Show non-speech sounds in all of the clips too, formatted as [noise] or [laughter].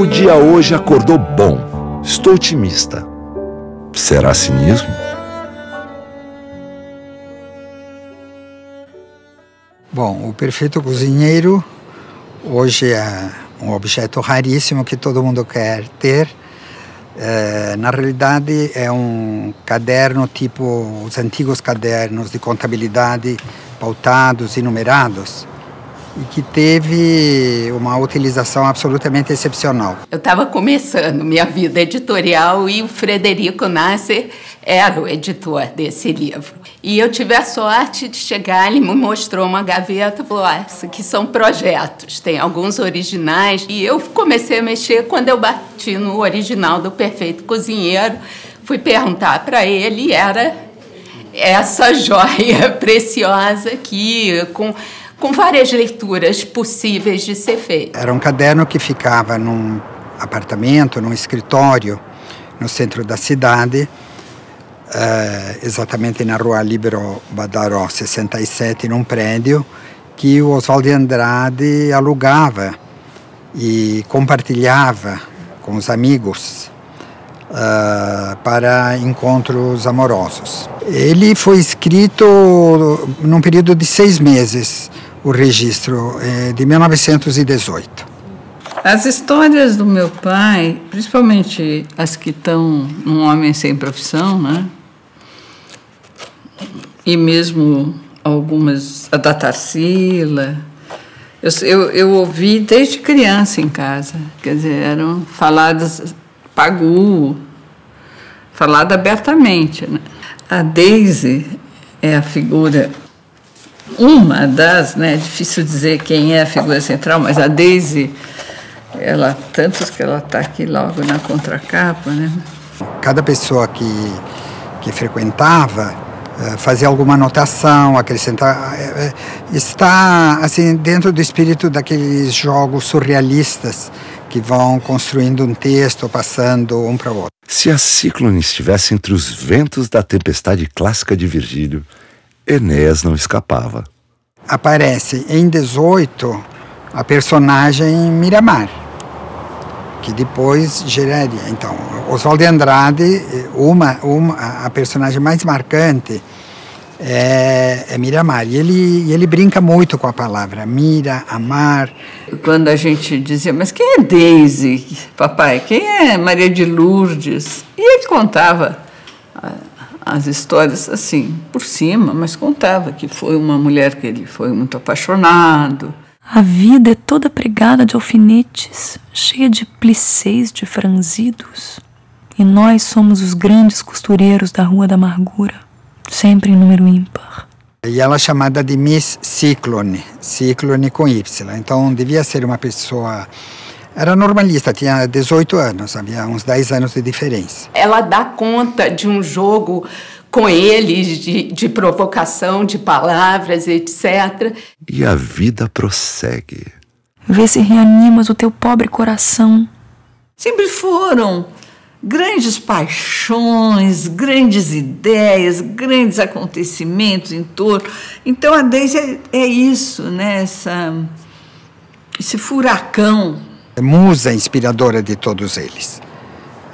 O dia hoje acordou bom. Estou otimista. Será cinismo? Bom, o perfeito cozinheiro hoje é um objeto raríssimo que todo mundo quer ter. É, na realidade, é um caderno tipo os antigos cadernos de contabilidade pautados e numerados e que teve uma utilização absolutamente excepcional. Eu estava começando minha vida editorial e o Frederico Nasser era o editor desse livro. E eu tive a sorte de chegar, ele me mostrou uma gaveta e falou: ah, isso aqui são projetos, tem alguns originais. E eu comecei a mexer quando eu bati no original do Perfeito Cozinheiro. Fui perguntar para ele era essa [laughs] joia preciosa aqui, com com várias leituras possíveis de ser feita. Era um caderno que ficava num apartamento, num escritório no centro da cidade, eh, exatamente na rua Libero Badaró 67, num prédio que o Oswald de Andrade alugava e compartilhava com os amigos uh, para encontros amorosos. Ele foi escrito num período de seis meses, o registro é de 1918. As histórias do meu pai, principalmente as que estão num homem sem profissão, né? E mesmo algumas, a da Tarsila, eu, eu, eu ouvi desde criança em casa. Quer dizer, eram faladas pagu, falada abertamente. Né? A Daisy é a figura uma das, né, é difícil dizer quem é a figura central, mas a Daisy, ela, tantos que ela está aqui logo na contracapa, né? Cada pessoa que, que frequentava eh, fazia alguma anotação, acrescentar, eh, eh, está assim dentro do espírito daqueles jogos surrealistas que vão construindo um texto, passando um para o outro. Se a Ciclone estivesse entre os ventos da tempestade clássica de Virgílio, Enéas não escapava. Aparece em 18 a personagem Miramar, que depois geraria. Então, Oswaldo de Andrade, uma, uma, a personagem mais marcante é, é Miramar. E ele, ele brinca muito com a palavra mira, amar. Quando a gente dizia, mas quem é Daisy, papai? Quem é Maria de Lourdes? E ele contava as histórias assim, por cima, mas contava que foi uma mulher que ele foi muito apaixonado. A vida é toda pregada de alfinetes, cheia de plissés de franzidos. E nós somos os grandes costureiros da Rua da Amargura, sempre em número ímpar. E ela é chamada de Miss Ciclone, Ciclone com Y. Então devia ser uma pessoa era normalista, tinha 18 anos, havia uns 10 anos de diferença. Ela dá conta de um jogo com eles, de, de provocação de palavras, etc. E a vida prossegue. Vê se reanimas o teu pobre coração. Sempre foram grandes paixões, grandes ideias, grandes acontecimentos em torno. Então a Deise é, é isso, né? Essa, esse furacão musa inspiradora de todos eles.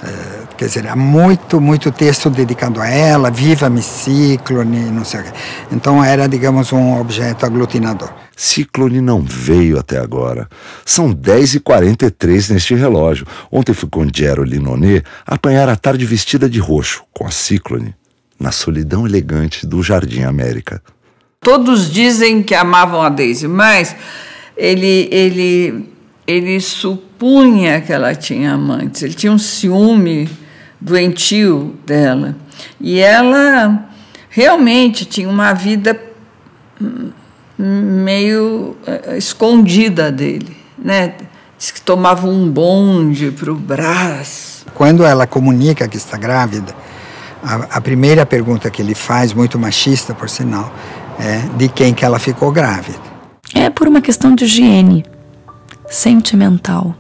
É, quer dizer, há muito, muito texto dedicado a ela, Viva-me Ciclone, não sei o quê. Então era, digamos, um objeto aglutinador. Ciclone não veio até agora. São 10h43 neste relógio. Ontem fui com Gero Linonet apanhar a tarde vestida de roxo, com a Ciclone, na solidão elegante do Jardim América. Todos dizem que amavam a Daisy, mas ele, ele ele supunha que ela tinha amantes, ele tinha um ciúme doentio dela. E ela realmente tinha uma vida meio eh, escondida dele, né? Diz que tomava um bonde para o Brás. Quando ela comunica que está grávida, a, a, primeira pergunta que ele faz, muito machista por sinal, é de quem que ela ficou grávida. É por uma questão de higiene sentimental.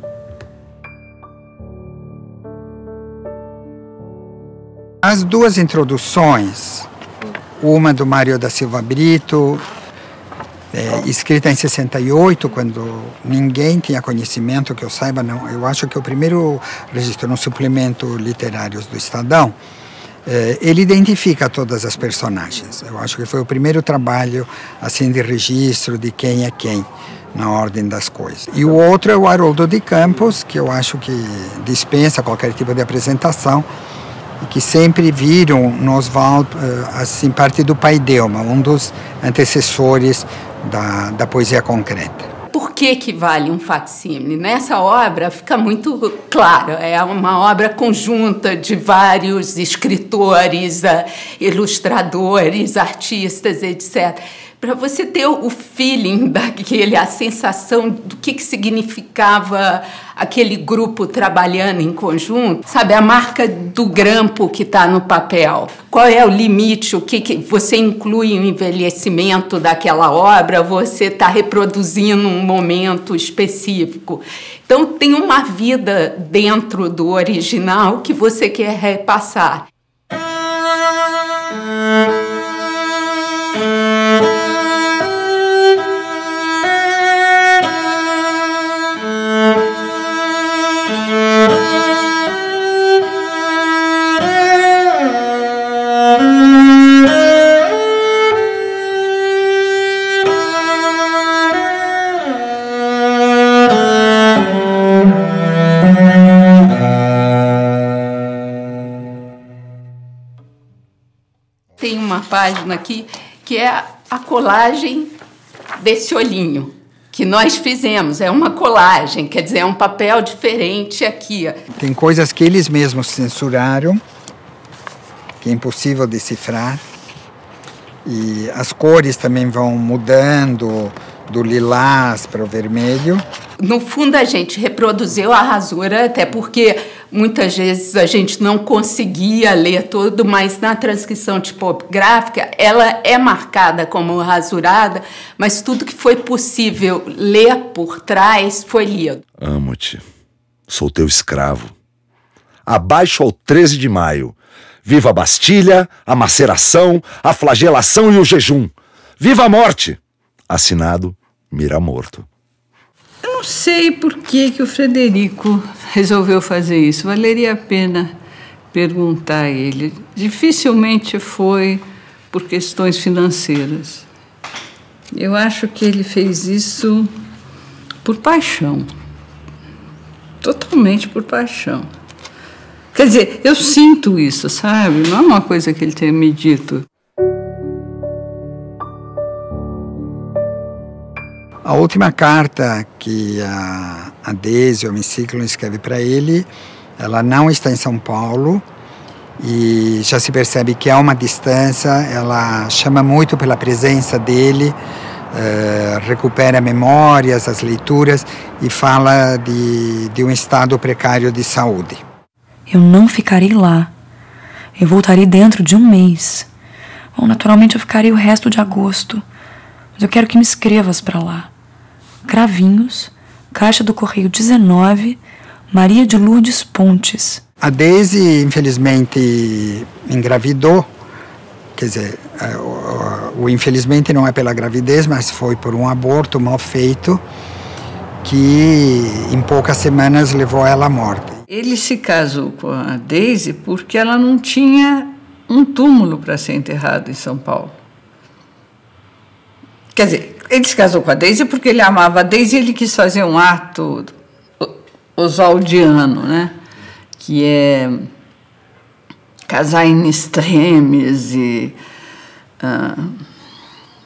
As duas introduções, uma do Mário da Silva Brito, é, escrita em 68, quando ninguém tinha conhecimento, que eu saiba, não. Eu acho que o primeiro registro no suplemento literário do Estadão, é, ele identifica todas as personagens. Eu acho que foi o primeiro trabalho assim de registro de quem é quem na ordem das coisas. E o outro é o Haroldo de Campos, que eu acho que dispensa qualquer tipo de apresentação e que sempre viram no Oswald eh, assim parte do pai Delma, um dos antecessores da, da poesia concreta. Por que, que vale um facsímile? Nessa obra fica muito claro, é uma obra conjunta de vários escritores, eh, ilustradores, artistas, etc para você ter o feeling daquele, a sensação do que, que significava aquele grupo trabalhando em conjunto, sabe? A marca do grampo que está no papel. Qual é o limite? O que, que você inclui o envelhecimento daquela obra? Você está reproduzindo um momento específico. Então, tem uma vida dentro do original que você quer repassar. Página aqui, que é a colagem desse olhinho que nós fizemos. É uma colagem, quer dizer, é um papel diferente aqui. Tem coisas que eles mesmos censuraram, que é impossível decifrar. E as cores também vão mudando do lilás para o vermelho. No fundo, a gente reproduziu a rasura, até porque muitas vezes a gente não conseguia ler tudo, mas na transcrição tipográfica ela é marcada como rasurada, mas tudo que foi possível ler por trás foi lido. Amo-te. Sou teu escravo. Abaixo ao 13 de maio. Viva a Bastilha, a maceração, a flagelação e o jejum. Viva a morte! Assinado Mira Morto. Eu não sei por que, que o Frederico resolveu fazer isso. Valeria a pena perguntar a ele. Dificilmente foi por questões financeiras. Eu acho que ele fez isso por paixão. Totalmente por paixão. Quer dizer, eu sinto isso, sabe? Não é uma coisa que ele tenha me dito. A última carta que a, a Daisy, o Hemiciclo, escreve para ele, ela não está em São Paulo e já se percebe que há uma distância, ela chama muito pela presença dele, uh, recupera memórias, as leituras e fala de, de um estado precário de saúde. Eu não ficarei lá. Eu voltarei dentro de um mês. Bom, naturalmente eu ficarei o resto de agosto. Mas eu quero que me escrevas para lá. Cravinhos, Caixa do Correio 19, Maria de Lourdes Pontes. A Daisy, infelizmente, engravidou. Quer dizer, o, o infelizmente não é pela gravidez, mas foi por um aborto mal feito que em poucas semanas levou ela à morte. Ele se casou com a Daisy porque ela não tinha um túmulo para ser enterrado em São Paulo. Quer dizer, ele se casou com a Daisy porque ele amava a Daisy e ele quis fazer um ato oswaldiano, né? Que é casar em extremes e uh,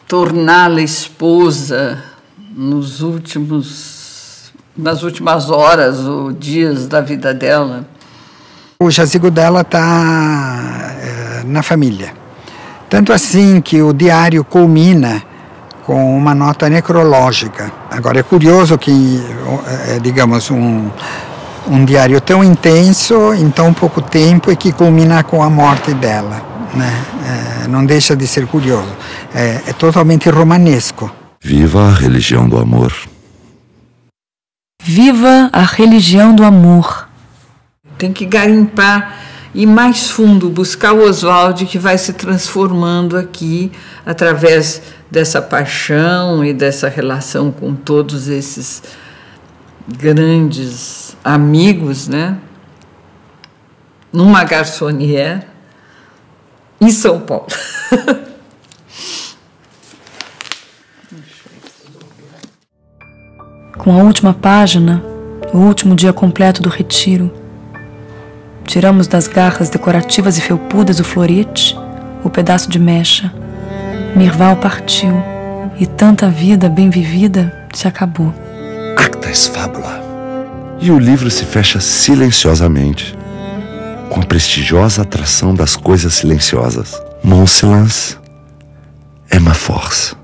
torná-la esposa nos últimos, nas últimas horas ou dias da vida dela. O jazigo dela está é, na família. Tanto assim que o diário culmina com uma nota necrológica. Agora é curioso que, é, digamos, um, um diário tão intenso em tão pouco tempo e que culmina com a morte dela. Né? É, não deixa de ser curioso. É, é totalmente romanesco. Viva a religião do amor. Viva a religião do amor. Tem que garimpar e mais fundo, buscar o Oswald que vai se transformando aqui através dessa paixão e dessa relação com todos esses grandes amigos, né? Numa garçonière em São Paulo. [laughs] Com a última página, o último dia completo do retiro, tiramos das garras decorativas e felpudas o florete, o pedaço de mecha. Mirval partiu e tanta vida bem vivida se acabou. Acta es fábula. E o livro se fecha silenciosamente, com a prestigiosa atração das coisas silenciosas. Mon silence é ma force.